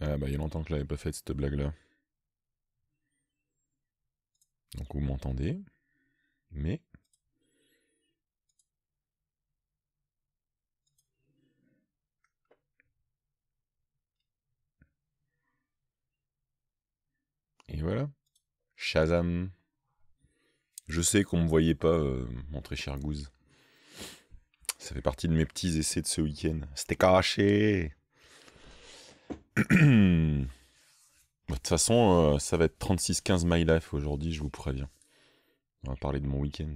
Ah bah il y a longtemps que je l'avais pas faite cette blague là. Donc vous m'entendez. Mais Et voilà. Shazam. Je sais qu'on me voyait pas, euh, mon très cher Gouze. Ça fait partie de mes petits essais de ce week-end. C'était caché. de toute façon, euh, ça va être 36-15 My Life aujourd'hui, je vous préviens. On va parler de mon week-end.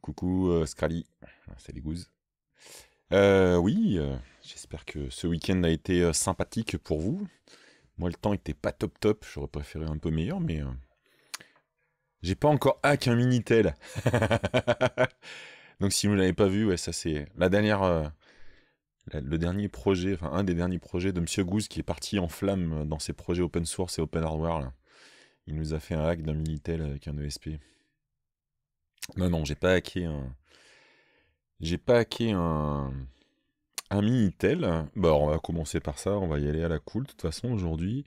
Coucou euh, Scrally. Ah, c'est gouzes. oui, j'espère que ce week-end a été sympathique pour vous. Moi, le temps était pas top top. J'aurais préféré un peu meilleur, mais euh, j'ai pas encore hack un Minitel. Donc, si vous l'avez pas vu, ça c'est la dernière, euh, le dernier projet, enfin un des derniers projets de Monsieur Goose qui est parti en flamme dans ses projets open source et open hardware. Il nous a fait un hack d'un Minitel avec un ESP. Non, non, j'ai pas hacké un. J'ai pas hacké un un Minitel. Bah, on va commencer par ça, on va y aller à la cool. De toute façon, aujourd'hui,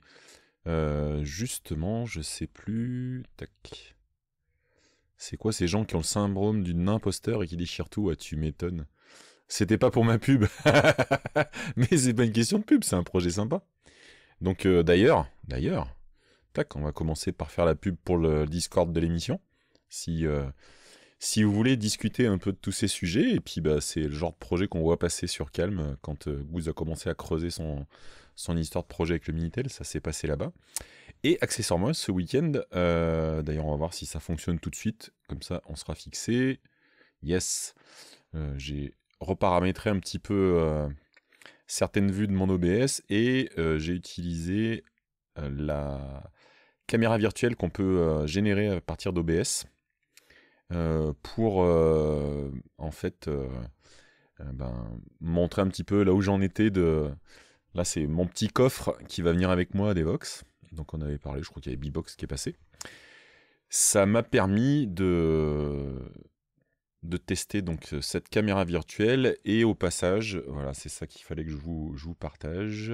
euh, justement, je sais plus. Tac. C'est quoi ces gens qui ont le syndrome d'une imposteur et qui déchirent tout? Ah, tu m'étonnes. C'était pas pour ma pub. Mais c'est pas une question de pub, c'est un projet sympa. Donc, euh, d'ailleurs, d'ailleurs, tac, on va commencer par faire la pub pour le Discord de l'émission. Si. Euh, si vous voulez discuter un peu de tous ces sujets, et puis bah, c'est le genre de projet qu'on voit passer sur Calm euh, quand euh, Goose a commencé à creuser son, son histoire de projet avec le Minitel, ça s'est passé là-bas. Et accessoirement, ce week-end, d'ailleurs on va voir si ça fonctionne tout de suite, comme ça on sera fixé. Yes, j'ai reparamétré un petit peu certaines vues de mon OBS et j'ai utilisé la caméra virtuelle qu'on peut générer à partir d'OBS. Euh, pour euh, en fait euh, ben, montrer un petit peu là où j'en étais de là c'est mon petit coffre qui va venir avec moi à Devox donc on avait parlé je crois qu'il y avait B-Box qui est passé ça m'a permis de de tester donc cette caméra virtuelle et au passage voilà c'est ça qu'il fallait que je vous, je vous partage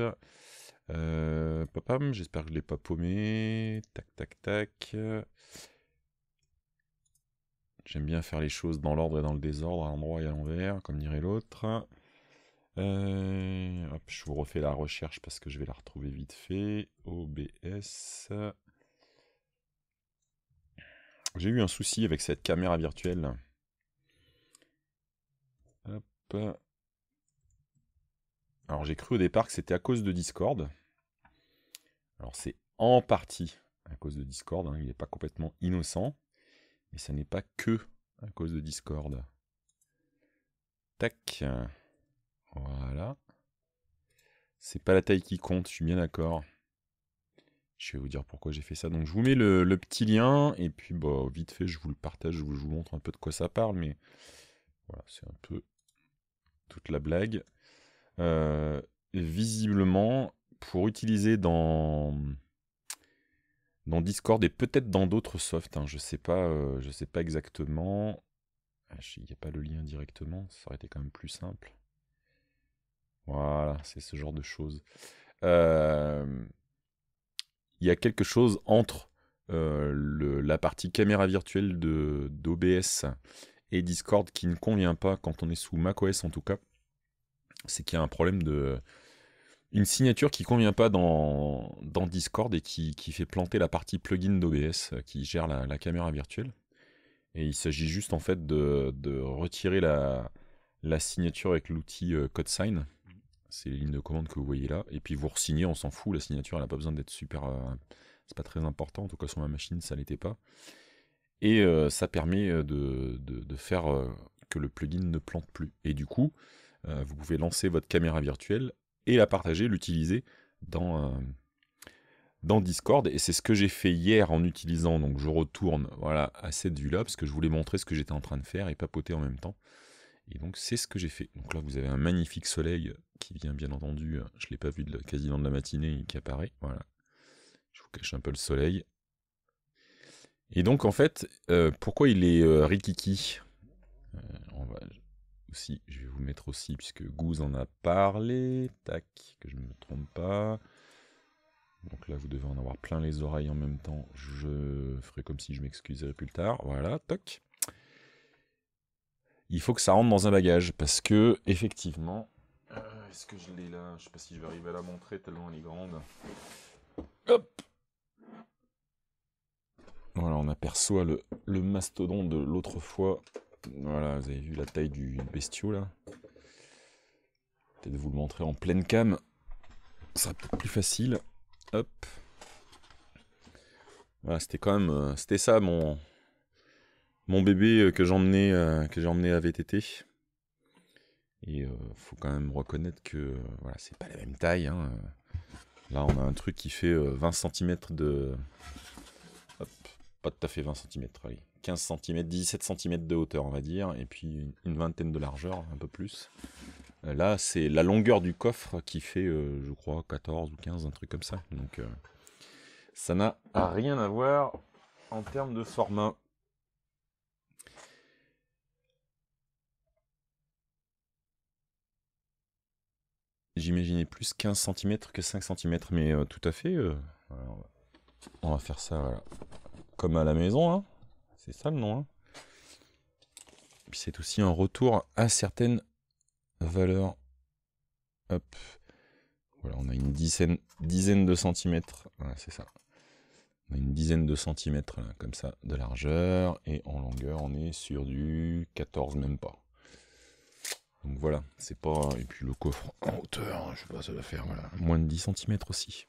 euh, j'espère que je l'ai pas paumé tac tac tac J'aime bien faire les choses dans l'ordre et dans le désordre, à l'endroit et à l'envers, comme dirait l'autre. Euh, je vous refais la recherche parce que je vais la retrouver vite fait. OBS. J'ai eu un souci avec cette caméra virtuelle. Alors j'ai cru au départ que c'était à cause de Discord. Alors c'est en partie à cause de Discord, hein. il n'est pas complètement innocent. Mais ça n'est pas que à cause de Discord. Tac. Voilà. C'est pas la taille qui compte, je suis bien d'accord. Je vais vous dire pourquoi j'ai fait ça. Donc je vous mets le, petit lien et puis bah, vite fait je vous le partage, je vous, montre un peu de quoi ça parle, mais voilà, c'est un peu toute la blague. Euh, visiblement, pour utiliser dans dans Discord et peut-être dans d'autres softs. Hein, je sais pas, euh, je sais pas exactement. Ah, il n'y a pas le lien directement, ça aurait été quand même plus simple. Voilà, c'est ce genre de choses. Euh, il y a quelque chose entre la partie caméra virtuelle d'OBS et Discord qui ne convient pas quand on est sous macOS en tout cas. C'est qu'il y a un problème de, une signature qui convient pas dans, Discord et qui, fait planter la partie plugin d'OBS euh, qui gère la, caméra virtuelle. Et il s'agit juste en fait de, retirer la, la, signature avec l'outil euh, CodeSign. C'est les lignes de commande que vous voyez là. Et puis vous re-signez, on s'en fout, la signature elle n'a pas besoin d'être super... Euh, c'est pas très important, en tout cas sur ma machine ça l'était pas. Et ça permet de, de, faire que le plugin ne plante plus. Et du coup, vous pouvez lancer votre caméra virtuelle et la partager, l'utiliser dans, euh, Discord. Et c'est ce que j'ai fait hier en utilisant, donc je retourne voilà, à cette vue-là, parce que je voulais montrer ce que j'étais en train de faire et papoter en même temps. Et donc c'est ce que j'ai fait. Donc là vous avez un magnifique soleil qui vient bien entendu, je ne l'ai pas vu quasiment de la matinée, qui apparaît. Voilà. Je vous cache un peu le soleil. Et donc en fait, euh, pourquoi il est euh, rikiki? On va, aussi, je vais vous mettre aussi, puisque Goose en a parlé. Tac, que je ne me trompe pas. Donc là, vous devez en avoir plein les oreilles en même temps. Je ferai comme si je m'excuserais plus tard. Voilà, toc. Il faut que ça rentre dans un bagage, parce que, effectivement... Euh, est-ce que je l'ai là? Je sais pas si je vais arriver à la montrer, tellement elle est grande. Hop Voilà, on aperçoit le, mastodon de l'autre fois. Voilà, vous avez vu la taille du bestiau là. Peut-être vous le montrer en pleine cam. Ce sera peut-être plus facile. Hop. Voilà, c'était quand même. Euh, c'était ça mon. Mon bébé euh, que j'emmenais euh, j'ai emmené à VTT. Et faut quand même reconnaître que voilà, c'est pas la même taille. Hein. Là, on a un truc qui fait 20 cm de. Hop, pas tout à fait 20 cm, allez. 15 cm, 17 cm de hauteur, on va dire, et puis une vingtaine de largeur, un peu plus. Euh, là, c'est la longueur du coffre qui fait, euh, je crois, 14 ou 15, un truc comme ça. Donc, euh, ça n'a rien à voir en termes de format. J'imaginais plus 15 cm que 5 cm, mais tout à fait. on va faire ça comme à la maison. Hein. C'est ça le nom. Hein. C'est aussi un retour à certaines valeurs. Hop. Voilà, on a une dizaine, de centimètres. C'est ça. Une dizaine de centimètres comme ça de largeur. Et en longueur, on est sur du 14, même pas. Donc voilà, c'est pas. Et puis le coffre en hauteur, je sais pas, ça va faire moins de 10 cm aussi.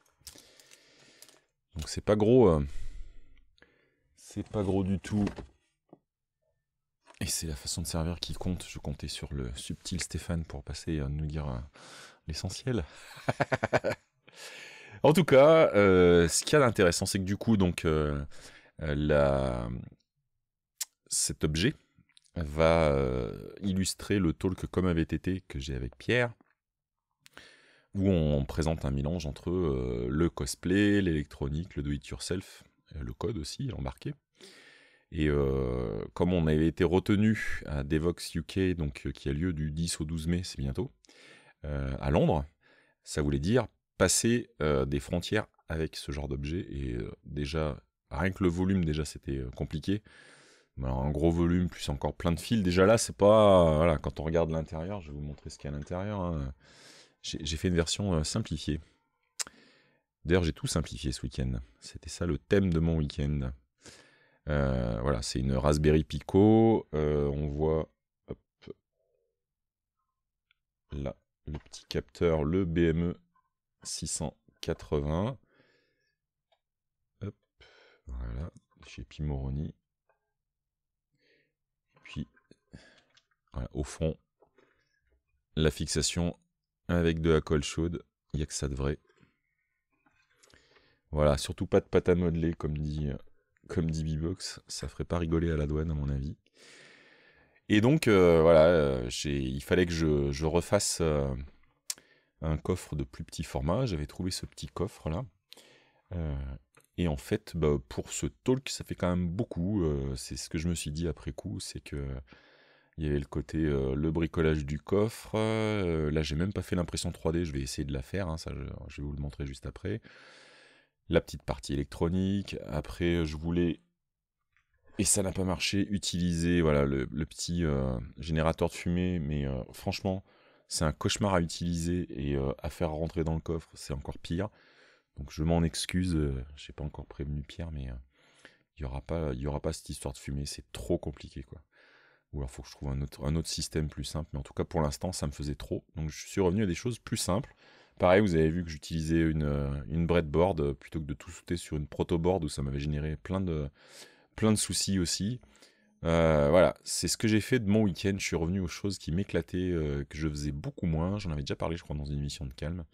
Donc c'est pas gros. Euh, c'est pas gros du tout. Et c'est la façon de servir qui compte. Je comptais sur le subtil Stéphane pour passer à nous dire euh, l'essentiel. en tout cas, euh, ce qu'il y a d'intéressant, c'est que du coup, donc, euh, cet objet va illustrer le talk comme avait été que j'ai avec Pierre, où on présente un mélange entre le cosplay, l'électronique, le do-it-yourself, le code aussi embarqué. Et euh, comme on avait été retenu à Devox UK, donc euh, qui a lieu du 10 au 12 mai, c'est bientôt, à Londres, ça voulait dire passer des frontières avec ce genre d'objet. Et déjà, rien que le volume, déjà, c'était compliqué. Alors, un gros volume, plus encore plein de fils. Déjà là, c'est pas. Voilà, quand on regarde l'intérieur, je vais vous montrer ce qu'il y a à l'intérieur. Hein. J'ai fait une version simplifiée. D'ailleurs, j'ai tout simplifié ce week-end. C'était ça le thème de mon week-end. Euh, voilà, c'est une Raspberry Pico. Euh, on voit là le petit capteur, le BME 680. Hop, voilà, chez Pimoroni. Puis, au fond, la fixation avec de la colle chaude. Il n'y a que ça de vrai. Voilà, surtout pas de pâte à modeler, comme dit, euh, comme dit B-Box. Ça ferait pas rigoler à la douane, à mon avis. Et donc, euh, voilà, euh, il fallait que je, refasse un coffre de plus petit format. J'avais trouvé ce petit coffre-là. et en fait, bah, pour ce talk, ça fait quand même beaucoup. c'est ce que je me suis dit après coup, c'est que il y avait le côté le bricolage du coffre. là, j'ai même pas fait l'impression 3D. Je vais essayer de la faire. Hein, ça, je, vais vous le montrer juste après la petite partie électronique. Après, je voulais, et ça n'a pas marché, utiliser voilà, le, petit euh, générateur de fumée. Mais euh, franchement, c'est un cauchemar à utiliser et euh, à faire rentrer dans le coffre, c'est encore pire. Donc je m'en excuse, je n'ai pas encore prévenu Pierre, mais il n'y aura, pas, y aura pas cette histoire de fumée, c'est trop compliqué. quoi. Ou alors faut que je trouve un autre, un autre système plus simple. Mais en tout cas, pour l'instant, ça me faisait trop. Donc je suis revenu à des choses plus simples. Pareil, vous avez vu que j'utilisais une, euh, breadboard euh, plutôt que de tout sauter sur une protoboard où ça m'avait généré plein de, soucis aussi. Euh, voilà, c'est ce que j'ai fait de mon week-end. Je suis revenu aux choses qui m'éclataient, que je faisais beaucoup moins. J'en avais déjà parlé, je crois, dans une émission de calme.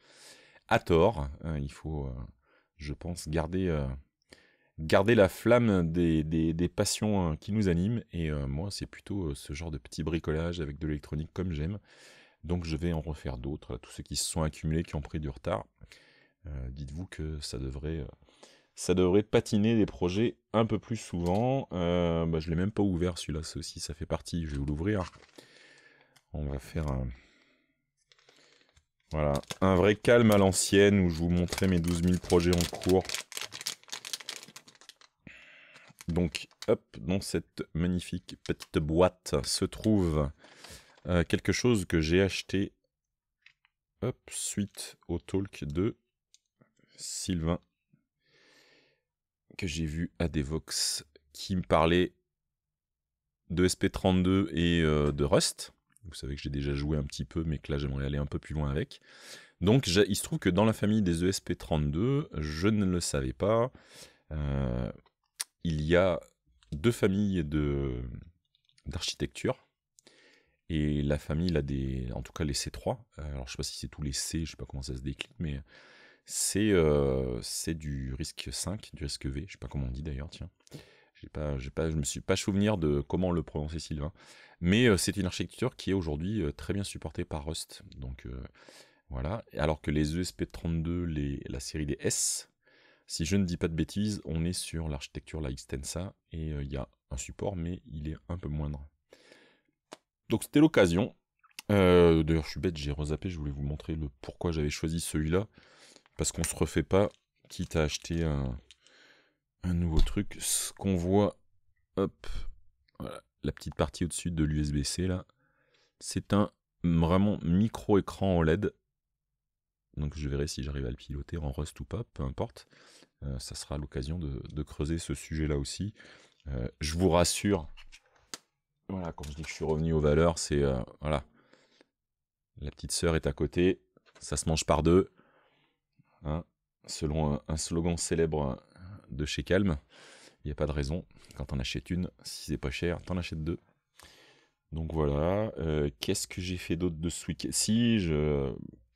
À tort, hein, il faut, je pense, garder, la flamme des, des, des passions qui nous animent. Et moi, c'est plutôt ce genre de petit bricolage avec de l'électronique comme j'aime. Donc je vais en refaire d'autres, tous ceux qui se sont accumulés, qui ont pris du retard. Euh, dites-vous que ça devrait, euh, ça devrait patiner des projets un peu plus souvent. Euh, bah, je ne l'ai même pas ouvert celui-là, aussi ça fait partie, je vais vous l'ouvrir. On va faire un... Voilà, un vrai calme à l'ancienne où je vous montrais mes 12 000 projets en cours. Donc, hop, dans cette magnifique petite boîte se trouve euh, quelque chose que j'ai acheté suite au talk de Sylvain que j'ai vu à Devox qui me parlait de SP32 et euh, de Rust. Vous savez que j'ai déjà joué un petit peu, mais que là j'aimerais aller un peu plus loin avec. Donc il se trouve que dans la famille des ESP32, je ne le savais pas, euh, il y a deux familles d'architecture. Et la famille, a des, en tout cas les C3, euh, alors je sais pas si c'est tous les C, je sais pas comment ça se décline, mais c'est euh, du risque 5, du risque V, je sais pas comment on dit d'ailleurs, tiens. J'ai pas, pas, je me suis pas souvenir de comment le prononcer Sylvain. Mais euh, c'est une architecture qui est aujourd'hui très bien supportée par Rust. Donc voilà. Alors que les ESP32, les, la série des S, si je ne dis pas de bêtises, on est sur l'architecture la Extensa et il y a un support, mais il est un peu moindre. Donc c'était l'occasion. D'ailleurs, je suis bête, j'ai rezappé, je voulais vous montrer le pourquoi j'avais choisi celui-là. Parce qu'on se refait pas, quitte à acheter un, nouveau truc. Ce qu'on voit, hop, voilà, la petite partie au-dessus de l'USB-C là, c'est un vraiment micro écran OLED. Donc je verrai si j'arrive à le piloter en Rust ou pas, peu importe. Euh, ça sera l'occasion de, creuser ce sujet-là aussi. Euh, je vous rassure, voilà, quand je dis que je suis revenu aux valeurs, c'est euh, voilà, la petite sœur est à côté, ça se mange par deux. Hein, selon un, slogan célèbre de chez Calme, il n'y a pas de raison. Quand on achète une, si c'est pas cher, t'en achètes deux. Donc voilà. Euh, qu'est-ce que j'ai fait d'autre de ce week-end? Si,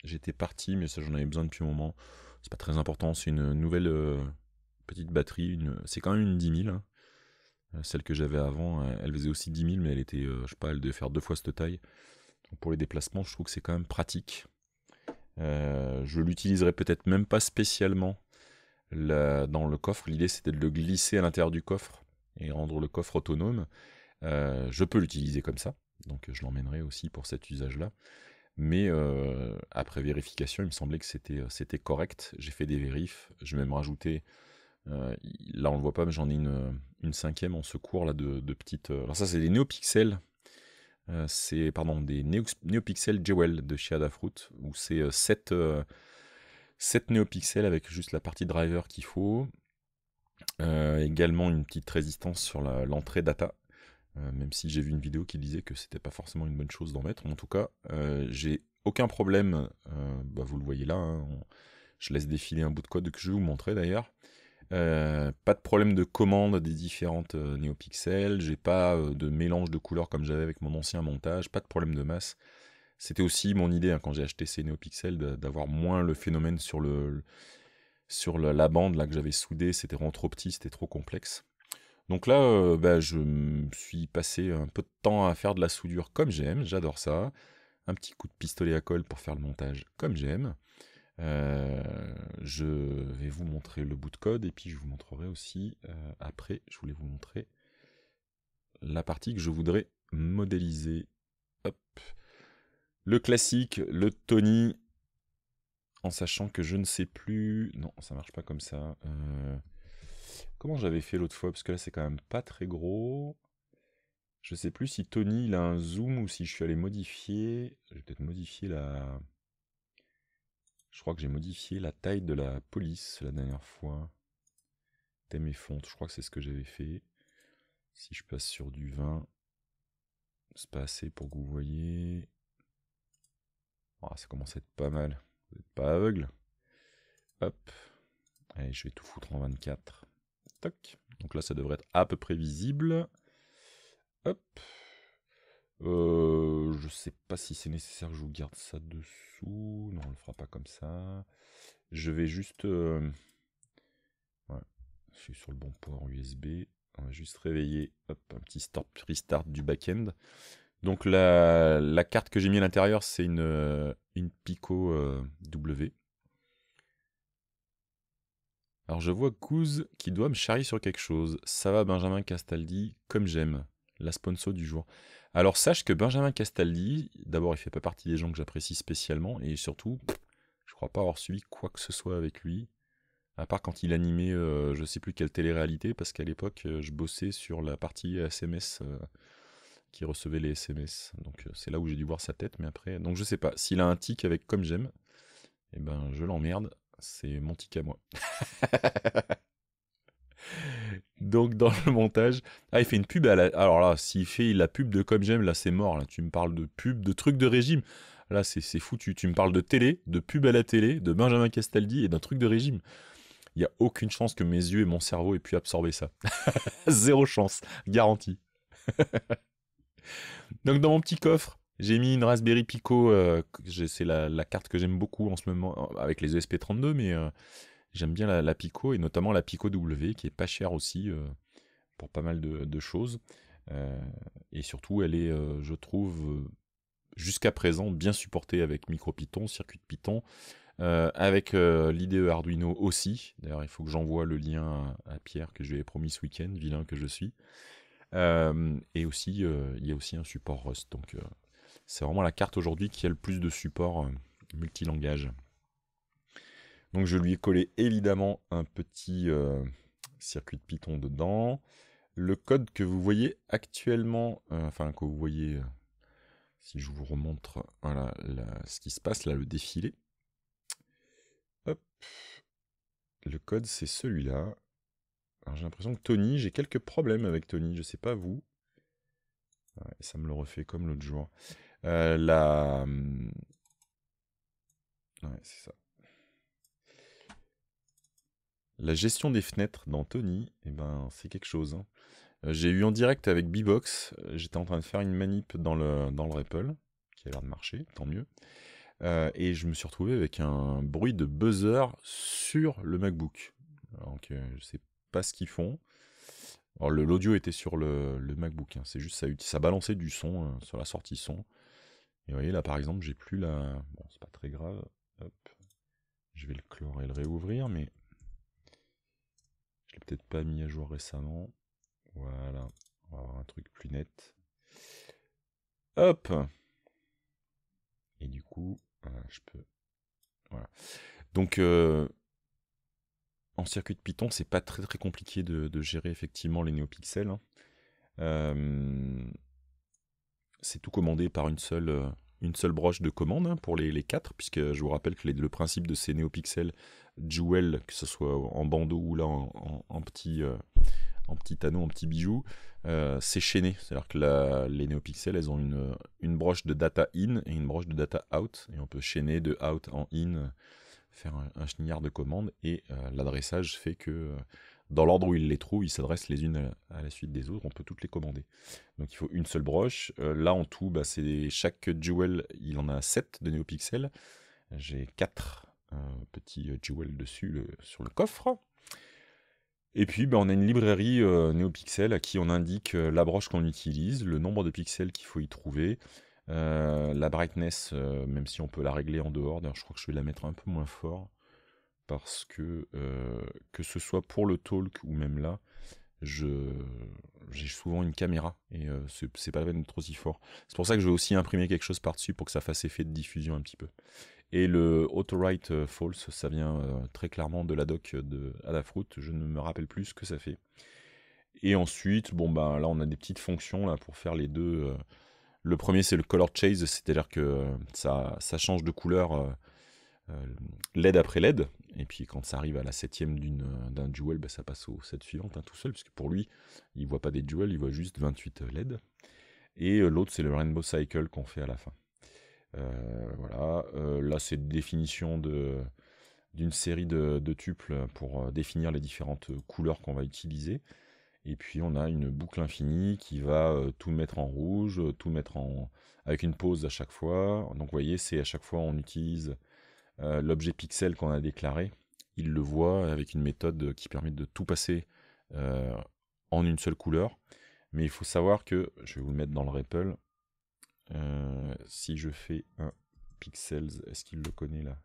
j'étais parti, mais ça j'en avais besoin depuis un moment. C'est pas très important. C'est une nouvelle euh, petite batterie. C'est quand même une 10 000. Hein. Euh, celle que j'avais avant, elle faisait aussi 10 000, mais elle était, je sais pas, elle devait faire deux fois cette taille. pour les déplacements, je trouve que c'est quand même pratique. Euh, je l'utiliserai peut-être même pas spécialement dans le coffre. L'idée c'était de le glisser à l'intérieur du coffre et rendre le coffre autonome. Euh, je peux l'utiliser comme ça, donc je l'emmènerai aussi pour cet usage-là. Mais euh, après vérification, il me semblait que c'était correct. J'ai fait des vérifs. Je vais même rajouter. là, on le voit pas, mais j'en ai une, cinquième en secours de, petites. alors ça, c'est des néopixels euh, c'est pardon des NeoPixel Jewel de chez Adafruit, où c'est 7, euh, 7 euh, NeoPixels avec juste la partie driver qu'il faut. également une petite résistance sur l'entrée data, même si j'ai vu une vidéo qui disait que c'était pas forcément une bonne chose d'en mettre. En tout cas, j'ai aucun problème, bah, vous le voyez là, hein, je laisse défiler un bout de code que je vais vous montrer d'ailleurs. Euh, pas de problème de commande des différentes euh, néopixels, j'ai pas euh, de mélange de couleurs comme j'avais avec mon ancien montage, pas de problème de masse. C'était aussi mon idée hein, quand j'ai acheté ces néopixels d'avoir moins le phénomène sur, le, sur la bande là que j'avais soudé, c'était vraiment trop petit, c'était trop complexe. Donc là, bah, je me suis passé un peu de temps à faire de la soudure comme j'aime, j'adore ça. Un petit coup de pistolet à colle pour faire le montage comme j'aime. Euh, je vais vous montrer le bout de code et puis je vous montrerai aussi euh, après, je voulais vous montrer la partie que je voudrais modéliser. Hop. Le classique, le Tony, en sachant que je ne sais plus... Non, ça marche pas comme ça. Euh, comment j'avais fait l'autre fois Parce que là, c'est quand même pas très gros. Je sais plus si Tony, il a un zoom ou si je suis allé modifier. Je vais peut-être modifier la... Je crois que j'ai modifié la taille de la police la dernière fois. Thème et fonte, je crois que c'est ce que j'avais fait. Si je passe sur du 20, c'est pas assez pour que vous voyez. Ah, ça commence à être pas mal. Vous n'êtes pas aveugle. Hop. Allez, je vais tout foutre en 24. Toc. Donc là, ça devrait être à peu près visible. Hop. Euh, je sais pas si c'est nécessaire que je vous garde ça dessous. Non, on le fera pas comme ça. Je vais juste... Euh, je suis sur le bon port USB. On va juste réveiller hop, un petit start, restart du backend. Donc la, carte que j'ai mis à l'intérieur, c'est une, euh, Pico euh, W. Alors je vois Goose qui doit me charrier sur quelque chose. Ça va Benjamin Castaldi, comme j'aime. La sponsor du jour. Alors sache que Benjamin Castaldi, d'abord il fait pas partie des gens que j'apprécie spécialement, et surtout, je crois pas avoir suivi quoi que ce soit avec lui, à part quand il animait euh, je sais plus quelle télé-réalité, parce qu'à l'époque euh, je bossais sur la partie SMS euh, qui recevait les SMS. Donc c'est là où j'ai dû voir sa tête, mais après, donc je sais pas, s'il a un tic avec comme j'aime, eh ben je l'emmerde, c'est mon tic à moi. Donc dans le montage, ah il fait une pub à la... alors là s'il fait la pub de comme j'aime là c'est mort là. Tu me parles de pub, de trucs de régime. Là c'est foutu. Tu me parles de télé, de pub à la télé, de Benjamin Castaldi et d'un truc de régime. Il y a aucune chance que mes yeux et mon cerveau aient pu absorber ça. Zéro chance, garantie. Donc dans mon petit coffre, j'ai mis une Raspberry Pico. Euh, c'est la, carte que j'aime beaucoup en ce moment avec les ESP32, mais euh, J'aime bien la, Pico et notamment la Pico W qui est pas chère aussi euh, pour pas mal de, choses. Euh, et surtout, elle est, euh, je trouve, jusqu'à présent bien supportée avec MicroPython, circuit Python, avec l'IDE Arduino aussi. D'ailleurs, il faut que j'envoie le lien à, Pierre que je lui ai promis ce week-end, vilain que je suis. et aussi, il y a aussi un support Rust. Donc, c'est vraiment la carte aujourd'hui qui a le plus de support multilangage. Donc je lui ai collé évidemment un petit euh, circuit de Python dedans. Le code que vous voyez actuellement, euh, enfin que vous voyez, euh, si je vous remontre voilà, ce qui se passe là, le défilé. Hop. Le code c'est celui-là. J'ai l'impression que Tony, j'ai quelques problèmes avec Tony, je sais pas vous. ça me le refait comme l'autre jour. la... Hum, ouais, c'est ça. La gestion des fenêtres dans Tony, eh ben, c'est quelque chose. Hein. Euh, j'ai eu en direct avec B-Box, euh, j'étais en train de faire une manip dans le, dans le qui a l'air de marcher, tant mieux. Euh, et je me suis retrouvé avec un bruit de buzzer sur le MacBook. Donc, je sais pas ce qu'ils font. Alors, l'audio était sur le, MacBook, hein. c'est juste ça, ça balançait du son sur la sortie son. Et vous voyez là par exemple, j'ai plus la. Bon, c'est pas très grave. Je vais le clore et le réouvrir, mais je l'ai peut-être pas mis à jour récemment. Voilà, on va avoir un truc plus net. Hop Et du coup, je peux... Voilà. Donc, euh, en circuit de Python, c'est pas très très compliqué de, gérer effectivement les néopixels. Hein. Euh, c'est tout commandé par une seule, euh, une seule broche de commande hein, pour les, quatre, puisque je vous rappelle que le principe de ces néopixels Jewel, que ce soit en bandeau ou là en, petit, euh, en petit anneau, en petit bijou, euh, c'est chaîné. C'est-à-dire que les néopixels, elles ont une, broche de data in et une broche de data out. Et on peut chaîner de out en in, faire un, un de commande. Et euh, l'adressage fait que dans l'ordre où il les trouve, ils s'adressent les unes à la suite des autres. On peut toutes les commander. Donc il faut une seule broche. là en tout, bah, chaque jewel, il en a 7 de néopixels. J'ai 4 un petit euh, jewel dessus sur le coffre. Et puis ben, on a une librairie euh, NeoPixel à qui on indique euh, la broche qu'on utilise, le nombre de pixels qu'il faut y trouver, la brightness, même si on peut la régler en dehors. D'ailleurs je crois que je vais la mettre un peu moins fort parce que que ce soit pour le talk ou même là, j'ai souvent une caméra et c'est pas la peine d'être aussi fort. C'est pour ça que je vais aussi imprimer quelque chose par-dessus pour que ça fasse effet de diffusion un petit peu. Et le auto-write euh, false, ça vient euh, très clairement de la doc de Adafruit, je ne me rappelle plus ce que ça fait. Et ensuite, bon ben là on a des petites fonctions là pour faire les deux. Euh. Le premier c'est le color chase, c'est-à-dire que ça, ça change de couleur LED après LED. Et puis quand ça arrive à la septième d'un duel, ben, ça passe au set suivante hein, tout seul, puisque pour lui, il voit pas des duels, il voit juste 28 LED. Et l'autre c'est le rainbow cycle qu'on fait à la fin. Euh, voilà. Euh, là, c'est une définition de d'une série de, tuples pour euh, définir les différentes couleurs qu'on va utiliser. Et puis on a une boucle infinie qui va tout mettre en rouge, tout mettre en avec une pause à chaque fois. Donc vous voyez, c'est à chaque fois on utilise l'objet pixel qu'on a déclaré. Il le voit avec une méthode qui permet de tout passer en une seule couleur. Mais il faut savoir que, je vais vous le mettre dans le REPL, euh, si je fais un pixels, est-ce qu'il le connaît là?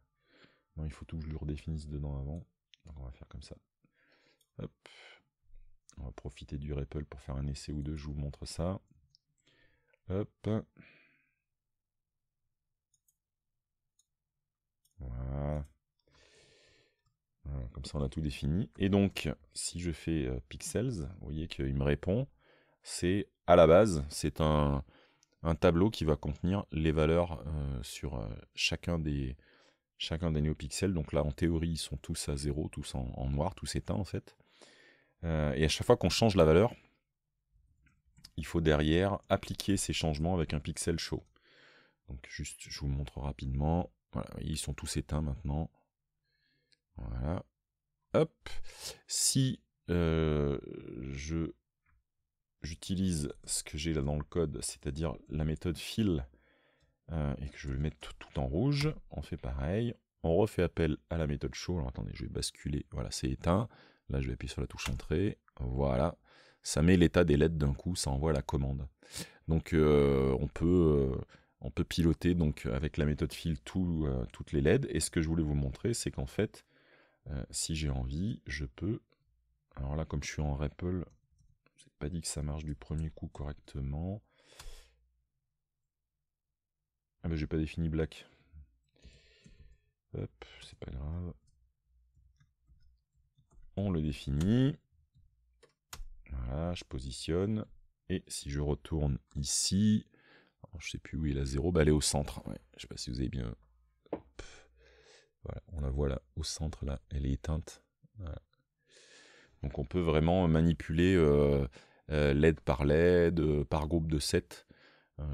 Non, il faut tout que je le redéfinisse dedans avant. Donc on va faire comme ça. Hop. On va profiter du REPL pour faire un essai ou deux, je vous montre ça. Hop. Voilà. Comme ça, on a tout défini. Et donc, si je fais euh, pixels, vous voyez qu'il me répond. C'est à la base, c'est un, tableau qui va contenir les valeurs euh, sur euh, chacun des chacun des. Donc là, en théorie, ils sont tous à zéro, tous en, noir, tous éteints en fait. et à chaque fois qu'on change la valeur, il faut derrière appliquer ces changements avec un pixel show. Donc juste, je vous montre rapidement. Voilà, ils sont tous éteints maintenant. Voilà. Hop. Si euh, je j'utilise ce que j'ai là dans le code, c'est-à-dire la méthode fill, euh, et que je vais mettre tout en rouge, on fait pareil. On refait appel à la méthode show. Alors attendez, je vais basculer. Voilà, c'est éteint. Là, je vais appuyer sur la touche entrée. Voilà. Ça met l'état des LED d'un coup, ça envoie la commande. Donc euh, on peut on peut piloter donc avec la méthode fill toutes les LED. Et ce que je voulais vous montrer, c'est qu'en fait, euh, si j'ai envie, je peux. Alors là, comme je suis en REPL, c'est pas dit que ça marche du premier coup correctement. Ah bah j'ai pas défini black. Hop, c'est pas grave. On le définit. Voilà, je positionne. Et si je retourne ici, je sais plus où est la 0, bah elle est au centre. Ouais, je sais pas si vous avez bien on la voit là au centre, là, elle est éteinte. Donc on peut vraiment manipuler euh, euh, LED par LED, euh, par groupe de 7.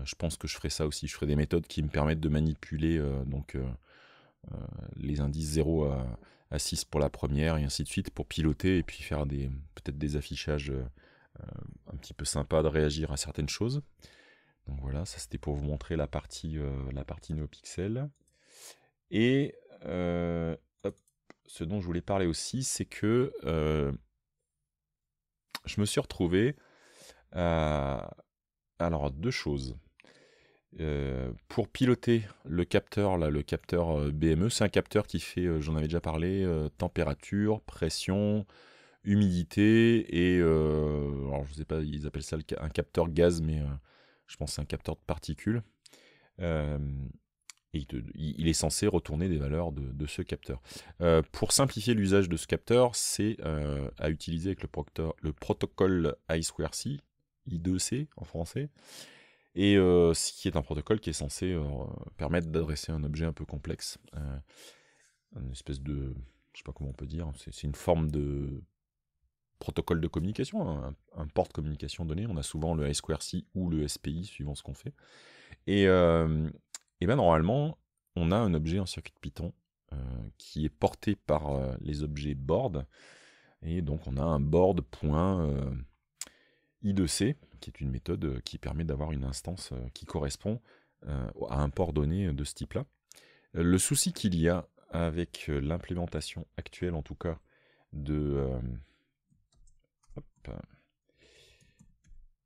je pense que je ferai ça aussi. Je ferai des méthodes qui me permettent de manipuler donc, les indices 0 à, 6 pour la première et ainsi de suite pour piloter et puis faire des peut-être des affichages un petit peu sympas de réagir à certaines choses. Donc voilà, ça c'était pour vous montrer la partie, la partie NeoPixel. Et euh, ce dont je voulais parler aussi, c'est que euh, je me suis retrouvé à... Alors, deux choses. Euh, pour piloter le capteur, là, le capteur BME, c'est un capteur qui fait, j'en avais déjà parlé, température, pression, humidité et alors je sais pas, ils appellent ça un capteur gaz, mais je pense c'est un capteur de particules il, est censé retourner des valeurs de, ce capteur. Euh, pour simplifier l'usage de ce capteur, c'est euh, à utiliser avec le, le protocole I2C, I2C en français, et euh, ce qui est un protocole qui est censé permettre d'adresser un objet un peu complexe. une espèce de, je sais pas comment on peut dire, c'est une forme de protocole de communication, un, port de communication donné. On a souvent le I2C ou le SPI suivant ce qu'on fait. Et, et bien normalement, on a un objet en circuit de Python euh, qui est porté par euh, les objets board. Et donc on a un board point euh, i2c, qui est une méthode qui permet d'avoir une instance qui correspond à un port donné de ce type-là. Le souci qu'il y a avec l'implémentation actuelle, en tout cas, de...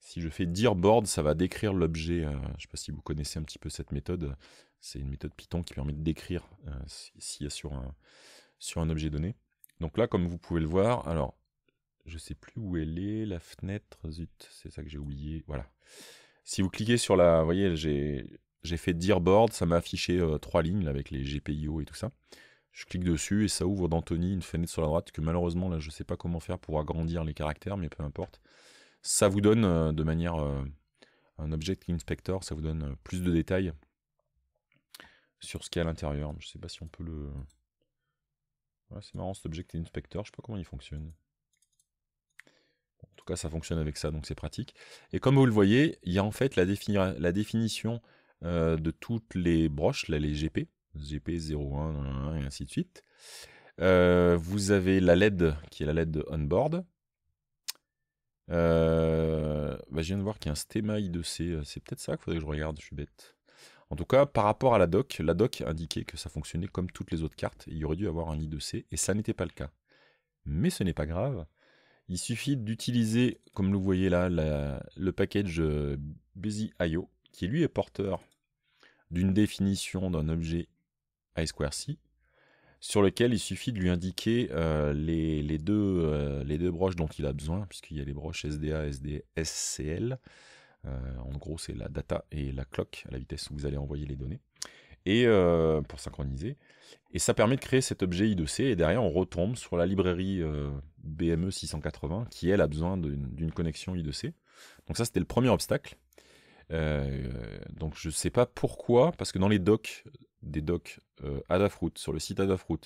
Si je fais dire board, ça va décrire l'objet. Euh, je ne sais pas si vous connaissez un petit peu cette méthode. C'est une méthode Python qui permet de décrire euh, s'il y a sur un, objet donné. Donc là, comme vous pouvez le voir, alors, je ne sais plus où elle est, la fenêtre, zut, c'est ça que j'ai oublié. Voilà. Si vous cliquez sur la, vous voyez, j'ai fait dire board, ça m'a affiché euh, trois lignes avec les GPIO et tout ça. Je clique dessus et ça ouvre d'Anthony une fenêtre sur la droite que malheureusement là je ne sais pas comment faire pour agrandir les caractères, mais peu importe ça vous donne euh, de manière euh, un Object Inspector, ça vous donne euh, plus de détails sur ce qu'il y a à l'intérieur. Je ne sais pas si on peut le. c'est marrant cet Object Inspector, je ne sais pas comment il fonctionne. En tout cas, ça fonctionne avec ça, donc c'est pratique. Et comme vous le voyez, il y a en fait la, définition de toutes les broches, les GP, GP 01, et ainsi de suite. vous avez la LED qui est la LED onboard. Euh, bah, je viens de voir qu'il y a un stemma I2C. Euh, c'est peut-être ça qu'il faudrait que je regarde, je suis bête. En tout cas, par rapport à la doc, la doc indiquait que ça fonctionnait comme toutes les autres cartes. Il y aurait dû avoir un I2C et ça n'était pas le cas. Mais ce n'est pas grave. Il suffit d'utiliser, comme vous voyez là, le package euh, BusyIO, qui lui est porteur d'une définition d'un objet I2C sur lequel il suffit de lui indiquer euh, les, deux, euh, les deux broches dont il a besoin, puisqu'il y a les broches SDA, SD, SCL. en gros, c'est la data et la clock à la vitesse où vous allez envoyer les données. Et pour synchroniser. Et ça permet de créer cet objet I2C. Et derrière, on retombe sur la librairie BME 680 qui, elle, a besoin d'une connexion I2C. Donc ça, c'était le premier obstacle. donc je ne sais pas pourquoi, parce que dans les docs, des docs Adafruit, sur le site Adafruit,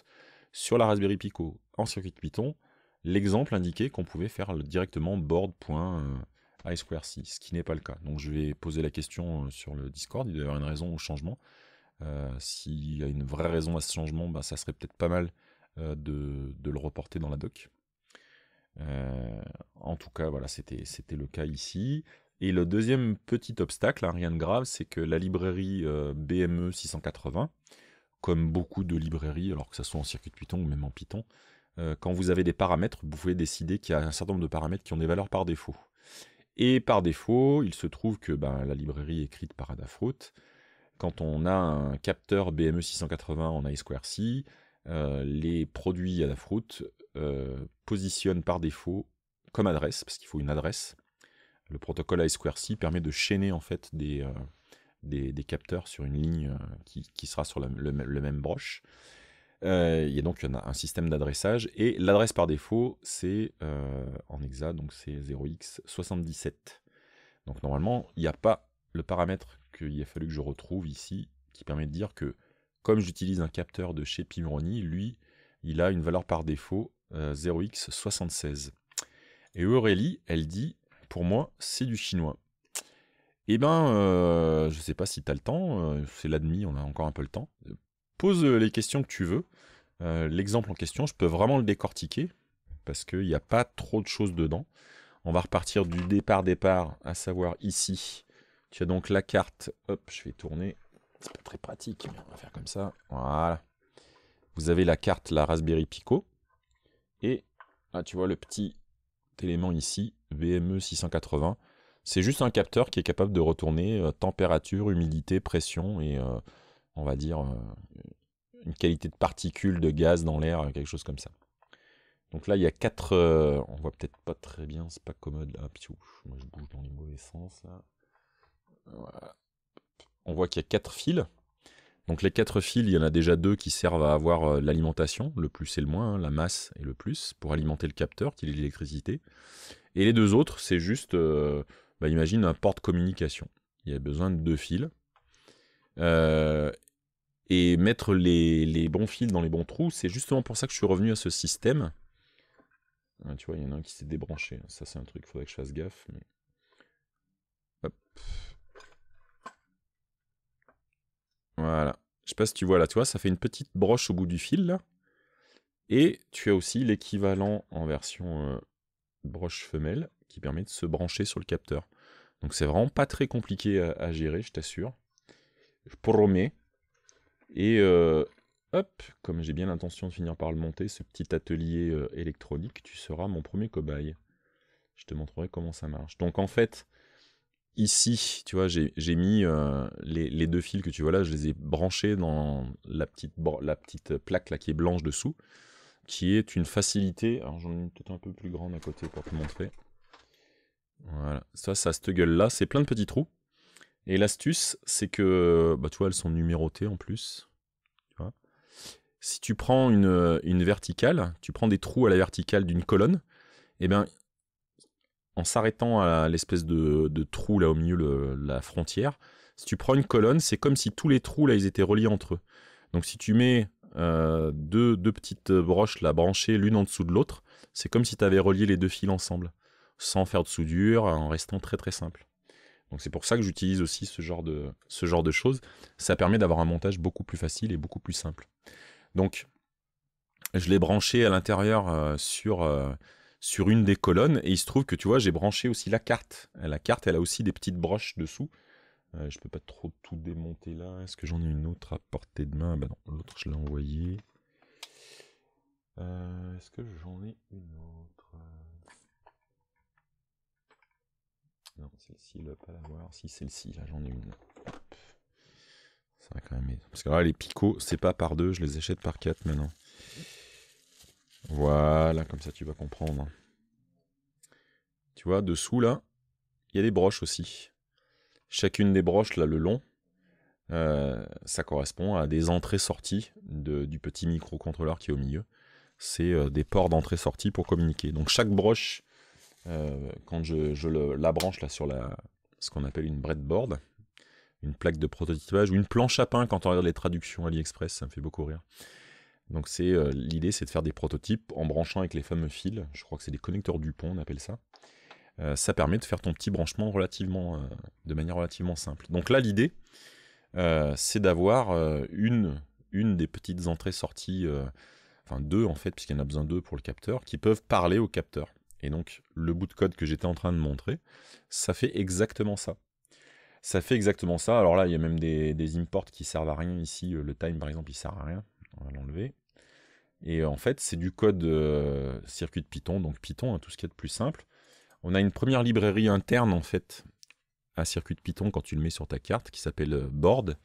sur la Raspberry Pico, en circuit Python, l'exemple indiquait qu'on pouvait faire directement board.i2c, ce qui n'est pas le cas. Donc je vais poser la question sur le Discord, il doit y avoir une raison au changement. S'il y a une vraie raison à ce changement, bah, ça serait peut-être pas mal de, le reporter dans la doc. en tout cas, voilà, c'était le cas ici. Et le deuxième petit obstacle, hein, rien de grave, c'est que la librairie BME 680, comme beaucoup de librairies, alors que ce soit en circuit Python ou même en Python, quand vous avez des paramètres, vous pouvez décider qu'il y a un certain nombre de paramètres qui ont des valeurs par défaut. Et par défaut, il se trouve que ben, la librairie écrite par Adafruit, quand on a un capteur BME 680 en I2C, les produits Adafruit positionnent par défaut comme adresse, parce qu'il faut une adresse. Le protocole I2C permet de chaîner en fait des, des, capteurs sur une ligne qui, sera sur le, même broche. il y a donc un, système d'adressage et l'adresse par défaut c'est en hexa donc c'est 0x77. Donc normalement il n'y a pas le paramètre qu'il a fallu que je retrouve ici qui permet de dire que comme j'utilise un capteur de chez Pimroni, lui il a une valeur par défaut 0x76. Et Aurélie elle dit pour moi c'est du chinois. Eh ben, euh, je sais pas si tu as le temps, euh, c'est la demi, on a encore un peu le temps. Pose euh, les questions que tu veux. L'exemple en question, je peux vraiment le décortiquer, parce qu'il n'y a pas trop de choses dedans. On va repartir du départ-départ, à savoir ici. Tu as donc la carte, hop, je vais tourner. C'est pas très pratique, mais on va faire comme ça. Voilà. Vous avez la carte, la Raspberry Pico. Et, ah, tu vois le petit élément ici, VME 680. C'est juste un capteur qui est capable de retourner euh, température, humidité, pression et euh, on va dire euh, une qualité de particules de gaz dans l'air, quelque chose comme ça. Donc là, il y a quatre. on voit peut-être pas très bien, c'est pas commode là. moi je bouge dans les mauvais sens là. On voit qu'il y a quatre fils. Donc les quatre fils, il y en a déjà deux qui servent à avoir l'alimentation, le plus et le moins, hein, la masse et le plus, pour alimenter le capteur, qui est l'électricité. Et les deux autres, c'est juste bah, imagine un porte-communication. Il y a besoin de deux fils. Euh, et mettre les, bons fils dans les bons trous, c'est justement pour ça que je suis revenu à ce système. Ah, tu vois, il y en a un qui s'est débranché. Ça, c'est un truc, il faudrait que je fasse gaffe. Hop. Voilà. Je sais pas si tu vois là, tu ça fait une petite broche au bout du fil là. Et tu as aussi l'équivalent en version euh, broche femelle qui permet de se brancher sur le capteur. Donc c'est vraiment pas très compliqué à, gérer, je t'assure. Je promets. Et euh, hop, comme j'ai bien l'intention de finir par le monter, ce petit atelier euh, électronique, tu seras mon premier cobaye. Je te montrerai comment ça marche. Donc en fait, ici, tu vois, j'ai mis euh, les, deux fils que tu vois là, je les ai branchés dans la petite, la petite plaque là qui est blanche dessous, qui est une facilité. Alors j'en ai une peut-être un peu plus grande à côté pour te montrer. Voilà, ça, ça cette gueule-là, c'est plein de petits trous. Et l'astuce, c'est que, bah, tu vois, elles sont numérotées en plus. si tu prends une, une, verticale, tu prends des trous à la verticale d'une colonne, et eh bien, en s'arrêtant à l'espèce de, trou là au milieu, de la frontière, si tu prends une colonne, c'est comme si tous les trous là, ils étaient reliés entre eux. Donc si tu mets euh, deux, petites broches là branchées l'une en dessous de l'autre, c'est comme si tu avais relié les deux fils ensemble sans faire de soudure, en restant très très simple. Donc c'est pour ça que j'utilise aussi ce genre, de, ce genre de choses. Ça permet d'avoir un montage beaucoup plus facile et beaucoup plus simple. Donc je l'ai branché à l'intérieur euh, sur, euh, sur une des colonnes et il se trouve que tu vois j'ai branché aussi la carte. La carte elle a aussi des petites broches dessous. Euh, je peux pas trop tout démonter là. Est-ce que j'en ai une autre à portée de main? Bah non, l'autre je l'ai envoyé. Est-ce que j'en ai une autre? Non, celle-ci, il va pas l'avoir. Si, celle-ci, là, j'en ai une. Ça va quand même Parce que là, les picots, c'est pas par deux, je les achète par quatre maintenant. Voilà, comme ça tu vas comprendre. Tu vois, dessous là, il y a des broches aussi. chacune des broches, là, le long, euh, ça correspond à des entrées-sorties du petit microcontrôleur qui est au milieu. C'est euh, des ports d'entrée-sortie pour communiquer. Donc chaque broche, euh, quand je, la branche là sur ce qu'on appelle une breadboard, une plaque de prototypage ou une planche à pain quand on regarde les traductions AliExpress, ça me fait beaucoup rire. Donc c'est l'idée, c'est de faire des prototypes en branchant avec les fameux fils. Je crois que c'est des connecteurs Dupont, on appelle ça. ça permet de faire ton petit branchement relativement, de manière relativement simple. Donc là, l'idée, euh, c'est d'avoir euh, une, des petites entrées-sorties, euh, enfin deux en fait, puisqu'il y en a besoin d'eux pour le capteur, qui peuvent parler au capteur. Et donc, le bout de code que j'étais en train de montrer, ça fait exactement ça. Ça fait exactement ça. Alors là, il y a même des, imports qui servent à rien ici. Le time, par exemple, il sert à rien. On va l'enlever. Et en fait, c'est du code circuit de Python, donc Python, hein, tout ce qui est de plus simple. On a une première librairie interne, en fait, un circuit de Python quand tu le mets sur ta carte qui s'appelle euh, board.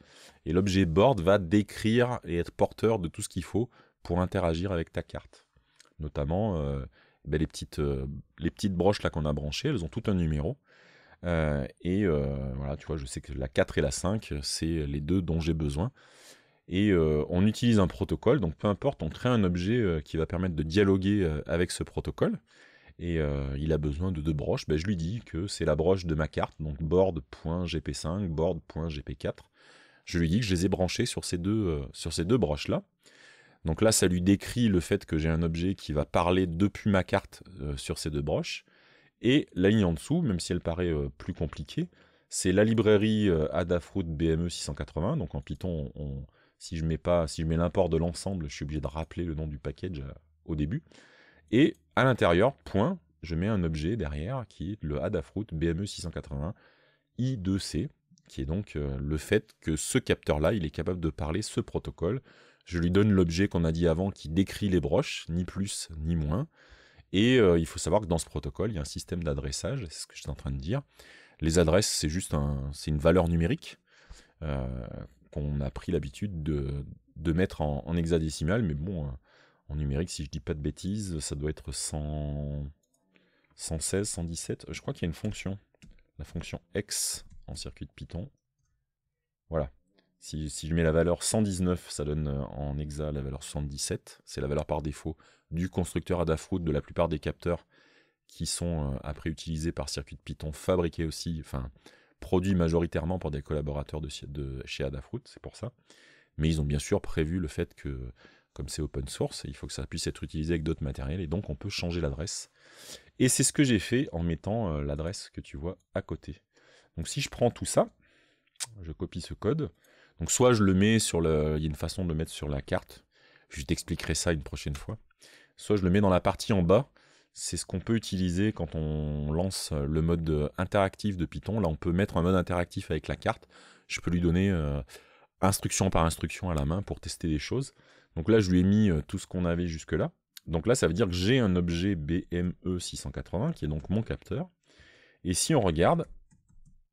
Et l'objet board va décrire et être porteur de tout ce qu'il faut pour interagir avec ta carte. Notamment euh, ben, les, petites, euh, les petites broches là qu'on a branchées, elles ont tout un numéro. et voilà, tu vois, je sais que la 4 et la 5, c'est les deux dont j'ai besoin. Et on utilise un protocole, donc peu importe, on crée un objet qui va permettre de dialoguer avec ce protocole et euh, il a besoin de deux broches, ben, je lui dis que c'est la broche de ma carte, donc board.gp5, board.gp4. Je lui dis que je les ai branchés sur ces deux, euh, deux broches-là. Donc là, ça lui décrit le fait que j'ai un objet qui va parler depuis ma carte euh, sur ces deux broches. Et la ligne en dessous, même si elle paraît plus compliquée, c'est la librairie Adafruit BME 680. Donc en Python, si je mets pas, si je mets l'import de l'ensemble, je suis obligé de rappeler le nom du package au début. Et à l'intérieur, point, je mets un objet derrière qui est le Adafruit BME 680 I2C, qui est donc euh, le fait que ce capteur-là, il est capable de parler ce protocole. Je lui donne l'objet qu'on a dit avant qui décrit les broches, ni plus ni moins. Et euh, il faut savoir que dans ce protocole, il y a un système d'adressage, c'est ce que j'étais en train de dire. Les adresses, c'est juste un, c'est une valeur numérique euh, a pris l'habitude de, mettre en, hexadécimal, mais bon, en numérique, si je dis pas de bêtises, ça doit être 100... 116, 117. Je crois qu'il y a une fonction, la fonction x en circuit de Python. Voilà. Si, je mets la valeur 119, ça donne euh, en hexa la valeur 77. C'est la valeur par défaut du constructeur Adafruit de la plupart des capteurs qui sont euh, après utilisés par circuit de Python, fabriqués aussi, enfin produits majoritairement par des collaborateurs de, de chez Adafruit, c'est pour ça. Mais ils ont bien sûr prévu le fait que comme c'est open source, il faut que ça puisse être utilisé avec d'autres matériels, et donc on peut changer l'adresse. Et c'est ce que j'ai fait en mettant euh, l'adresse que tu vois à côté. Donc si je prends tout ça, je copie ce code, donc soit je le mets sur le... Il y a une façon de le mettre sur la carte, je t'expliquerai ça une prochaine fois, soit je le mets dans la partie en bas, c'est ce qu'on peut utiliser quand on lance le mode interactif de Python. Là, on peut mettre un mode interactif avec la carte. Je peux lui donner euh, instruction par instruction à la main pour tester des choses. Donc là, je lui ai mis euh, tout ce qu'on avait jusque-là. Donc là, ça veut dire que j'ai un objet BME680, qui est donc mon capteur. Et si on regarde,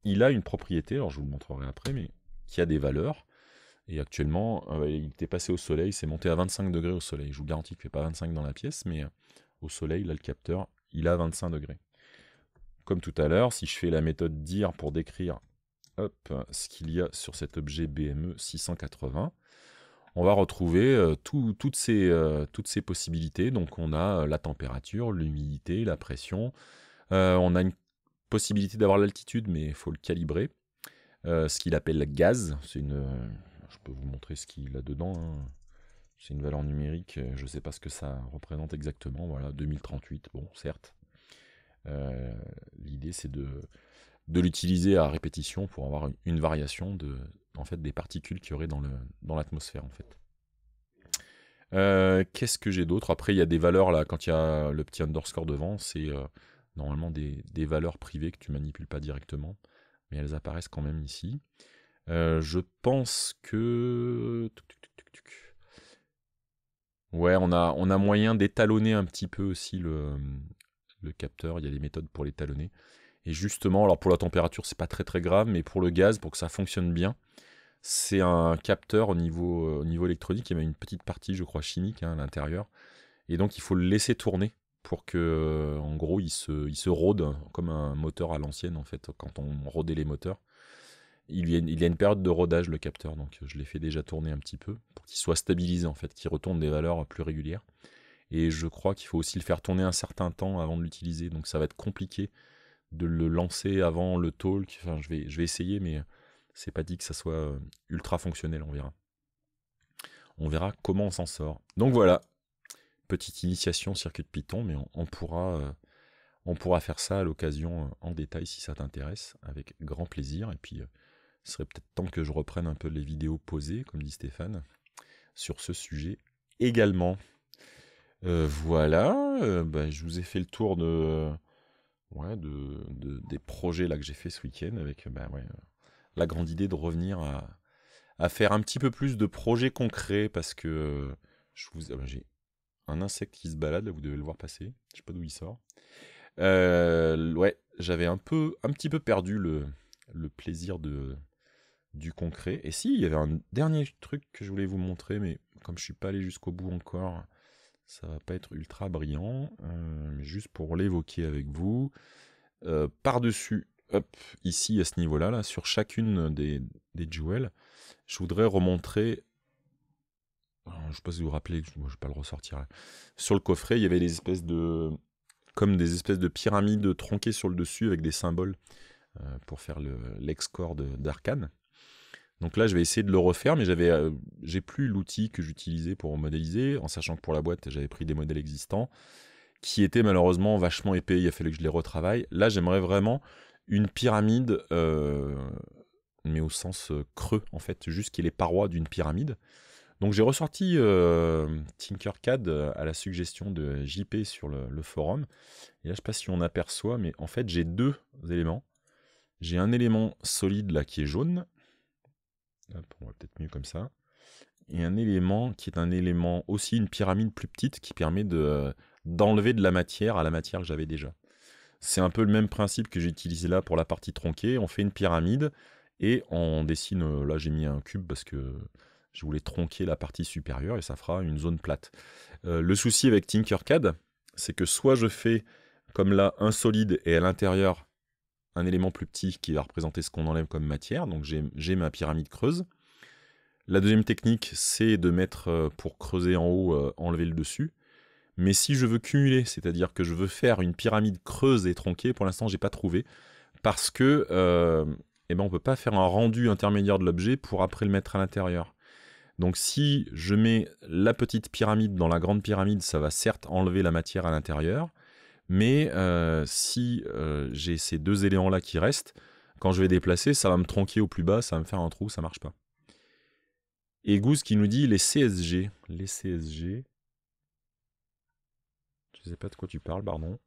il a une propriété, alors je vous le montrerai après, mais qui a des valeurs. Et actuellement, euh, il était passé au soleil, c'est monté à 25 degrés au soleil. Je vous garantis qu'il ne fait pas 25 dans la pièce, mais euh, au soleil, là, le capteur, il a 25 degrés. Comme tout à l'heure, si je fais la méthode dire pour décrire ce qu'il y a sur cet objet BME 680, on va retrouver euh, toutes, ces, euh, toutes ces possibilités. Donc on a euh, la température, l'humidité, la pression. on a une possibilité d'avoir l'altitude, mais il faut le calibrer. ce qu'il appelle gaz, c'est une... je peux vous montrer ce qu'il a dedans. Hein. C'est une valeur numérique, je ne sais pas ce que ça représente exactement. Voilà, 2038, bon, certes. L'idée, c'est de, de l'utiliser à répétition pour avoir une variation de, en fait des particules qu'il y aurait dans l'atmosphère en fait. Euh, qu'est-ce que j'ai d'autre? Après, il y a des valeurs là, quand il y a le petit underscore devant, c'est euh, normalement des, valeurs privées que tu manipules pas directement, mais elles apparaissent quand même ici. Euh, je pense que. Ouais, on a, moyen d'étalonner un petit peu aussi le, capteur. Il y a des méthodes pour l'étalonner. Et justement, alors pour la température, c'est pas très grave, mais pour le gaz, pour que ça fonctionne bien, c'est un capteur au niveau, au niveau électronique. Il y a une petite partie, je crois, chimique hein, à l'intérieur. Et donc, il faut le laisser tourner pour que, en gros, il se, il se rôde comme un moteur à l'ancienne, en fait, quand on rodait les moteurs. Il y, a, une période de rodage le capteur, donc je l'ai fait déjà tourner un petit peu pour qu'il soit stabilisé en fait, qu'il retourne des valeurs plus régulières. Et je crois qu'il faut aussi le faire tourner un certain temps avant de l'utiliser, donc ça va être compliqué de le lancer avant le talk. Enfin, je vais, je vais essayer, mais c'est pas dit que ça soit euh, ultra fonctionnel, on verra. On verra comment on s'en sort. Donc voilà, petite initiation circuit de Python, mais on, pourra, euh, on pourra faire ça à l'occasion euh, en détail si ça t'intéresse, avec grand plaisir. Et puis, ce serait peut-être temps que je reprenne un peu les vidéos posées, comme dit Stéphane, sur ce sujet également. voilà, bah, je vous ai fait le tour de, ouais, de, des projets là que j'ai fait ce week-end avec bah, ouais, la grande idée de revenir à, faire un petit peu plus de projets concrets parce que je vous ah bah, j'ai un insecte qui se balade, vous devez le voir passer, je sais pas d'où il sort. Euh, ouais, j'avais un peu, un petit peu perdu le plaisir de, du concret. Et si, il y avait un dernier truc que je voulais vous montrer, mais comme je suis pas allé jusqu'au bout encore, ça va pas être ultra brillant. Euh, juste pour l'évoquer avec vous, euh, par-dessus ici à ce niveau-là, là, sur chacune des, des jewels, je voudrais remontrer. je ne sais pas si vous vous rappelez, je ne vais pas le ressortir. Sur le coffret, il y avait des espèces de. comme des espèces de pyramides tronquées sur le dessus avec des symboles euh, pour faire l'ex-core d'Arkane. Donc là, je vais essayer de le refaire, mais j'avais, euh, j'ai plus l'outil que j'utilisais pour modéliser, en sachant que pour la boîte, j'avais pris des modèles existants qui étaient malheureusement vachement épais. Il a fallu que je les retravaille. Là, j'aimerais vraiment une pyramide, euh, mais au sens euh, creux, en fait, juste qui est les parois d'une pyramide. Donc j'ai ressorti euh, Tinkercad à la suggestion de JP sur le, forum. Et là, je ne sais pas si on aperçoit, mais en fait, j'ai deux éléments. J'ai un élément solide là qui est jaune. On va peut-être mieux comme ça. Et un élément qui est un élément aussi une pyramide plus petite qui permet de d'enlever de la matière à la matière que j'avais déjà. C'est un peu le même principe que j'ai utilisé là pour la partie tronquée. On fait une pyramide et on dessine, euh, là j'ai mis un cube parce que je voulais tronquer la partie supérieure et ça fera une zone plate. Euh, le souci avec Tinkercad, c'est que soit je fais comme là un solide et à l'intérieur un élément plus petit qui va représenter ce qu'on enlève comme matière, donc j'ai ma pyramide creuse. La deuxième technique, c'est de mettre, euh, pour creuser en haut, enlever le dessus. Mais si je veux cumuler, c'est-à-dire que je veux faire une pyramide creuse et tronquée, pour l'instant, j'ai pas trouvé. Parce que euh, eh ben, on ne peut pas faire un rendu intermédiaire de l'objet pour après le mettre à l'intérieur. Donc si je mets la petite pyramide dans la grande pyramide, ça va certes enlever la matière à l'intérieur, mais euh, si euh, j'ai ces deux éléments-là qui restent, quand je vais déplacer, ça va me tronquer au plus bas, ça va me faire un trou, ça marche pas. Et Goose qui nous dit les CSG. Les CSG, je sais pas de quoi tu parles, pardon.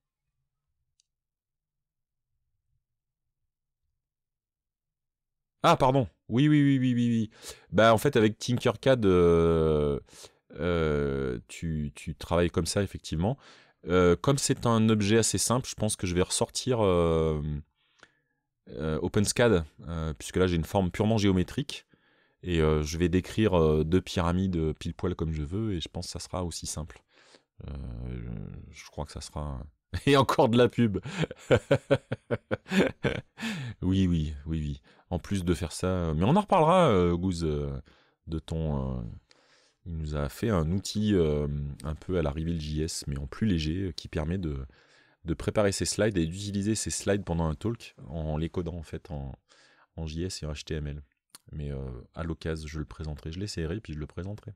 Ah, pardon. Oui, oui, oui, oui, oui, oui. Bah, en fait, avec Tinkercad, euh, tu, travailles comme ça, effectivement. Euh, comme c'est un objet assez simple, je pense que je vais ressortir OpenSCAD, puisque là, j'ai une forme purement géométrique. Et je vais décrire deux pyramides pile poil comme je veux, et je pense que ça sera aussi simple. Euh, je crois que ça sera. Et encore de la pub. oui, oui, oui, oui. En plus de faire ça, mais on en reparlera, euh, euh, de ton. Il nous a fait un outil un peu à l'arrivée le JS, mais en plus léger, qui permet de, de préparer ses slides et d'utiliser ces slides pendant un talk en les codant en fait en, JS et en HTML. Mais à l'occasion, je le présenterai, je l'essayerai puis je le présenterai.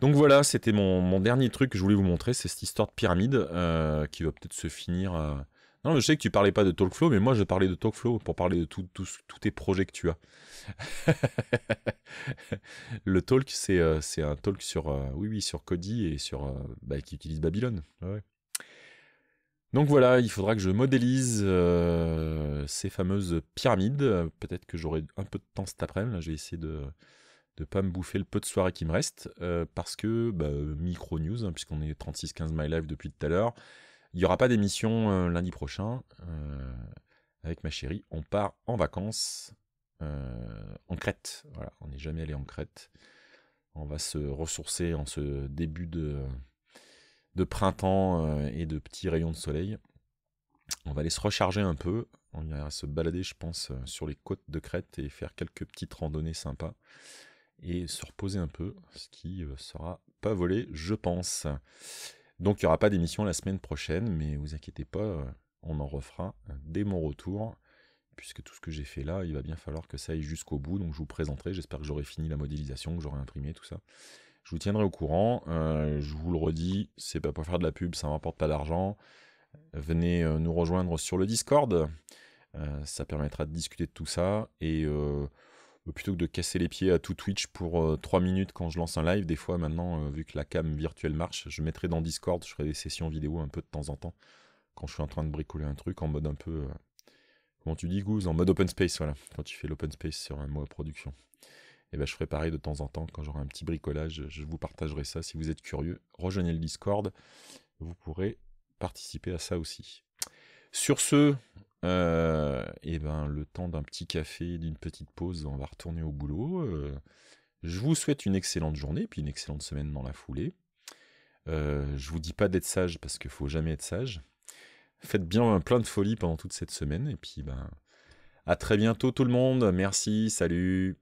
Donc voilà, c'était mon, dernier truc que je voulais vous montrer, c'est cette histoire de pyramide euh, qui va peut-être se finir. Euh, non, je sais que tu parlais pas de Talkflow, mais moi je parlais de Talkflow pour parler de tous tes projets que tu as. le talk, c'est euh, un talk sur, oui, oui, sur Cody et sur bah, qui utilise Babylone. Donc voilà, il faudra que je modélise ces fameuses pyramides. Peut-être que j'aurai un peu de temps cet après-midi. Je vais essayer de, de pas me bouffer le peu de soirée qui me reste, euh, parce que, bah, micro news, hein, puisqu'on est 36-15 My Live depuis tout à l'heure, il n'y aura pas d'émission euh, lundi prochain euh, avec ma chérie. On part en vacances en Crète. Voilà, on n'est jamais allé en Crète. On va se ressourcer en ce début de, printemps et de petits rayons de soleil. On va aller se recharger un peu. On ira se balader, je pense, sur les côtes de Crète et faire quelques petites randonnées sympas. Et se reposer un peu, ce qui sera pas volé, je pense. Donc il n'y aura pas d'émission la semaine prochaine, mais vous inquiétez pas, on en refera dès mon retour puisque tout ce que j'ai fait là, il va bien falloir que ça aille jusqu'au bout. Donc je vous présenterai, j'espère que j'aurai fini la modélisation, que j'aurai imprimé tout ça. Je vous tiendrai au courant. Euh, je vous le redis, c'est pas pour faire de la pub, ça ne rapporte pas d'argent. Venez euh, nous rejoindre sur le Discord. Euh, ça permettra de discuter de tout ça. Et plutôt que de casser les pieds à tout Twitch pour 3 minutes quand je lance un live, des fois maintenant, vu que la cam virtuelle marche, je mettrai dans Discord, je ferai des sessions vidéo un peu de temps en temps. Quand je suis en train de bricoler un truc en mode un peu comment tu dis, Goose? En mode open space, voilà. Quand tu fais l'open space sur un mot à production. Et eh ben, je ferai pareil de temps en temps quand j'aurai un petit bricolage. Je vous partagerai ça. Si vous êtes curieux, rejoignez le Discord. Vous pourrez participer à ça aussi. Sur ce, euh, eh ben, le temps d'un petit café, d'une petite pause, on va retourner au boulot. Euh, je vous souhaite une excellente journée, puis une excellente semaine dans la foulée. Euh, je vous dis pas d'être sage parce qu'il faut jamais être sage. Faites bien plein de folie pendant toute cette semaine. Et puis, ben, à très bientôt tout le monde. Merci, salut.